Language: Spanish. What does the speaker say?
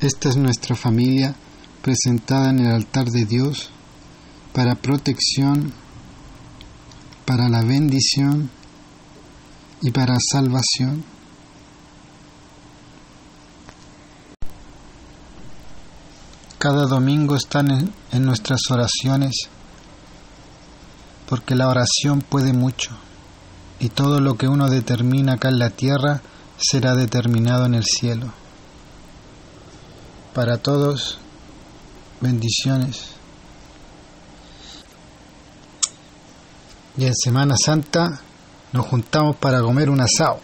Esta es nuestra familia presentada en el altar de Dios para protección, para la bendición y para salvación. Cada domingo están en, nuestras oraciones porque la oración puede mucho y todo lo que uno determina acá en la tierra será determinado en el cielo. Para todos, bendiciones. Y en Semana Santa nos juntamos para comer un asado.